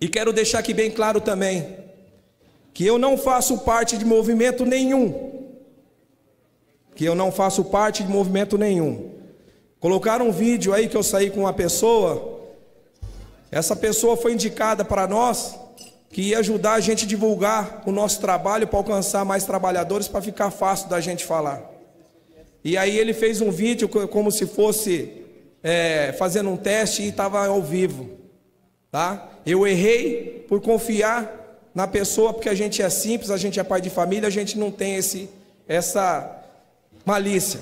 E quero deixar aqui bem claro também que eu não faço parte de movimento nenhum. Que eu não faço parte de movimento nenhum. Colocaram um vídeo aí que eu saí com uma pessoa. Essa pessoa foi indicada para nós que ia ajudar a gente a divulgar o nosso trabalho para alcançar mais trabalhadores para ficar fácil da gente falar. E aí ele fez um vídeo como se fosse é, fazendo um teste e estava ao vivo. Tá? Eu errei por confiar na pessoa, porque a gente é simples, a gente é pai de família, a gente não tem esse, essa malícia.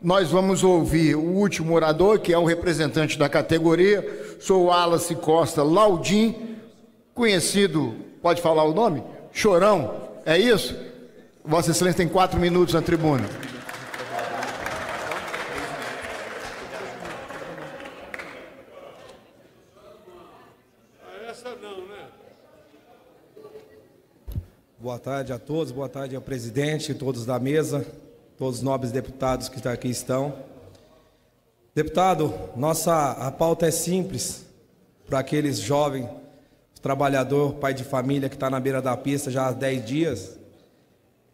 Nós vamos ouvir o último orador, que é o representante da categoria, sou Wallace Costa Laudim, conhecido, pode falar o nome? Chorão, é isso? Vossa Excelência tem quatro minutos na tribuna. Boa tarde a todos, boa tarde ao presidente, todos da mesa, todos os nobres deputados que aqui estão. Deputado, nossa a pauta é simples para aqueles jovens, trabalhador, pai de família que está na beira da pista já há 10 dias.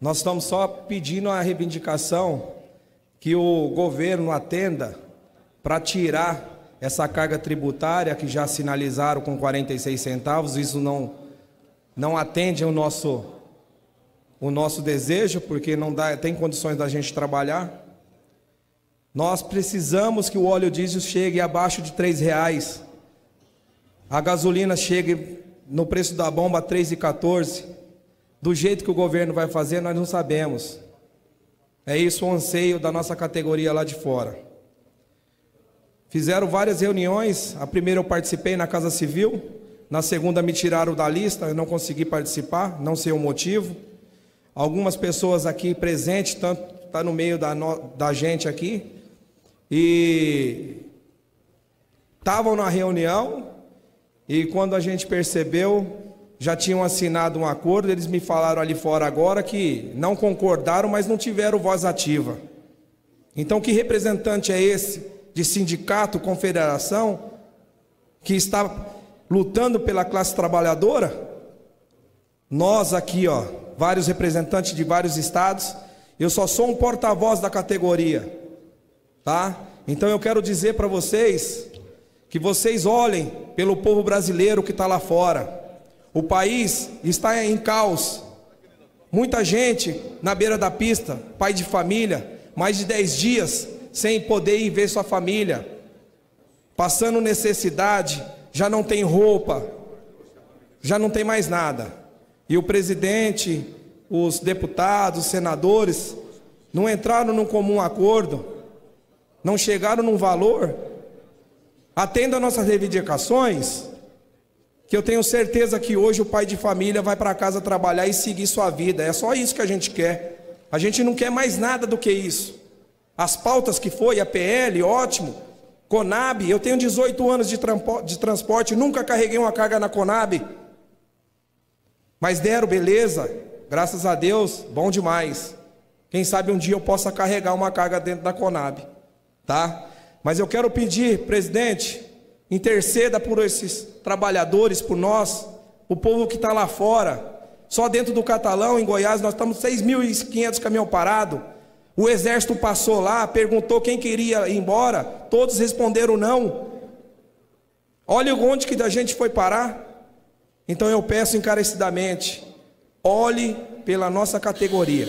Nós estamos só pedindo a reivindicação que o governo atenda para tirar essa carga tributária que já sinalizaram com 46 centavos. Isso não, não atende ao nosso o nosso desejo, porque não dá, tem condições da gente trabalhar. Nós precisamos que o óleo diesel chegue abaixo de três reais. A gasolina chegue no preço da bomba a 3,14. Do jeito que o governo vai fazer, nós não sabemos. É isso o anseio da nossa categoria lá de fora. Fizeram várias reuniões. A primeira eu participei na Casa Civil. Na segunda me tiraram da lista, eu não consegui participar, não sei o motivo. Algumas pessoas aqui presentes, tanto está no meio da, da gente aqui, e estavam na reunião, e quando a gente percebeu, já tinham assinado um acordo, eles me falaram ali fora agora que não concordaram, mas não tiveram voz ativa. Então, que representante é esse de sindicato, confederação, que está lutando pela classe trabalhadora? Nós aqui, ó, vários representantes de vários estados. Eu só sou um porta-voz da categoria, tá? Então eu quero dizer para vocês que vocês olhem pelo povo brasileiro que está lá fora. O país está em caos. Muita gente na beira da pista, pai de família, mais de 10 dias sem poder ir ver sua família, passando necessidade, já não tem roupa, já não tem mais nada. E o presidente, os deputados, os senadores, não entraram num comum acordo, não chegaram num valor, atenda nossas reivindicações, que eu tenho certeza que hoje o pai de família vai para casa trabalhar e seguir sua vida. É só isso que a gente quer. A gente não quer mais nada do que isso. As pautas que foi, a PL, ótimo. Conab, eu tenho 18 anos de, de transporte, nunca carreguei uma carga na Conab. Mas deram, beleza, graças a Deus, bom demais. Quem sabe um dia eu possa carregar uma carga dentro da Conab, tá? Mas eu quero pedir, presidente, interceda por esses trabalhadores, por nós, o povo que está lá fora. Só dentro do Catalão, em Goiás, nós estamos 6.500 caminhão parado. O exército passou lá, perguntou quem queria ir embora, todos responderam não. Olha onde que a gente foi parar. Então eu peço encarecidamente, olhe pela nossa categoria.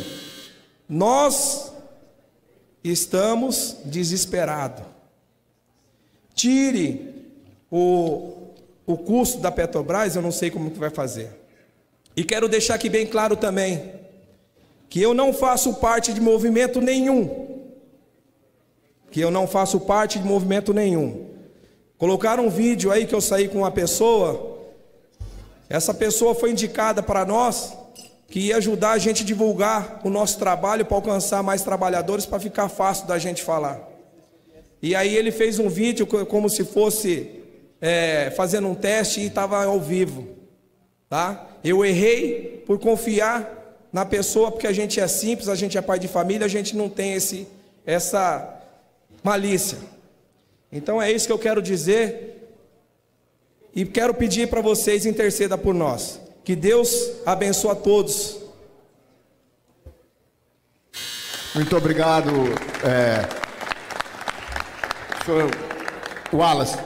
Nós estamos desesperados. Tire o, o custo da Petrobras, eu não sei como que vai fazer. E quero deixar aqui bem claro também que eu não faço parte de movimento nenhum. Que eu não faço parte de movimento nenhum. Colocaram um vídeo aí que eu saí com uma pessoa essa pessoa foi indicada para nós que ia ajudar a gente a divulgar o nosso trabalho para alcançar mais trabalhadores para ficar fácil da gente falar. E aí ele fez um vídeo como se fosse é, fazendo um teste e estava ao vivo, tá? Eu errei por confiar na pessoa porque a gente é simples, a gente é pai de família, a gente não tem esse essa malícia. Então é isso que eu quero dizer E quero pedir para vocês interceda por nós. Que Deus abençoe a todos. Muito obrigado, é, senhor Wallace.